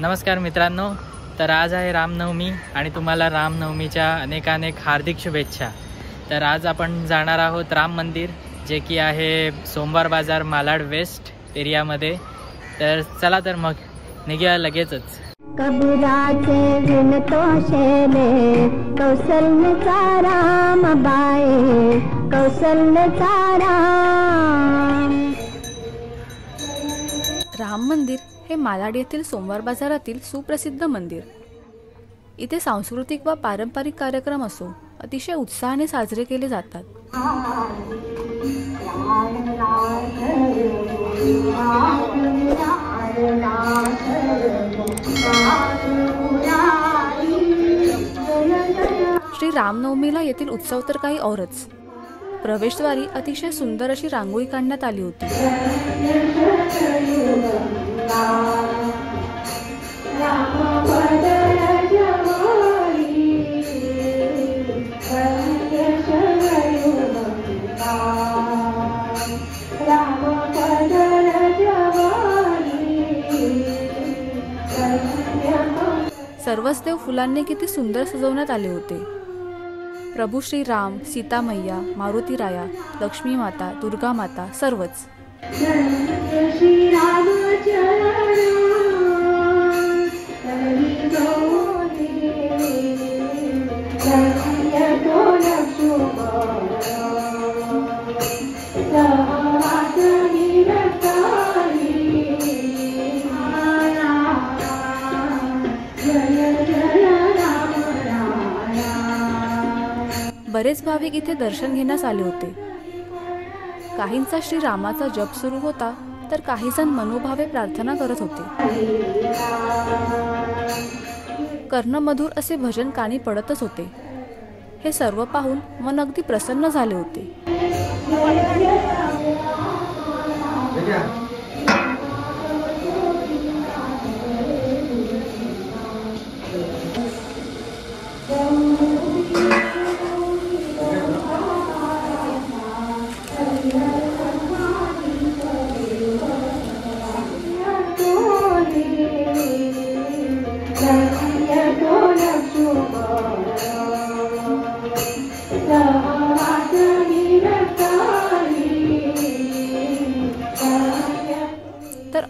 नमस्कार मित्रांनो तर आज आहे रामनवमी आणि तुम्हाला रामनवमीच्या अनेकानेक हार्दिक शुभेच्छा. तर आज आपण जाणार आहोत राम मंदिर जे की आहे सोमवार बाजार मालाड वेस्ट एरियामध्ये. तर चला तर मग निघूया लगेचच. राम मंदिर हे मालाड येथील सोमवार बाजारातील सुप्रसिद्ध मंदिर. इथे सांस्कृतिक व पारंपरिक कार्यक्रम असो अतिशय उत्साहाने साजरे केले जातात. श्री रामनवमीला येथील उत्सव तर काही औरच. प्रवेशद्वारी अतिशय सुंदर अशी रांगोळी काढण्यात आली होती. सर्वच देव फुलांनी किती सुंदर सजवण्यात आले होते. प्रभू श्री राम सीता मैया मारुती राया लक्ष्मी माता दुर्गा माता सर्वच बरेच भाविक इथे दर्शन घेण्यास आले होते. काहींचा श्री रामाचा जप सुरू होता तर काही जण मनोभावे प्रार्थना करत होते. कर्णमधुर असे भजन कानी पडतच होते. हे सर्व पाहून मन अगदी प्रसन्न झाले होते. तर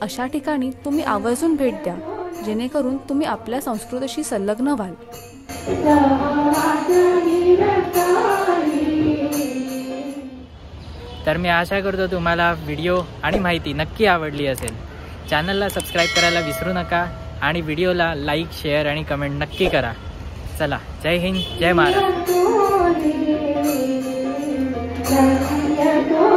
अशा ठिकाणी तुम्ही आवर्जून भेट द्या जेणेकरून तुम्ही आपल्या संस्कृतीशी संलग्न व्हाल. तर मी आशा करतो तुम्हाला व्हिडिओ आणि माहिती नक्की आवडली असेल. चॅनलला सबस्क्राईब करायला विसरू नका. आणि व्हिडिओला लाईक शेअर आणि कमेंट नक्की करा चला जय हिंद जय महाराष्ट्र Thank you.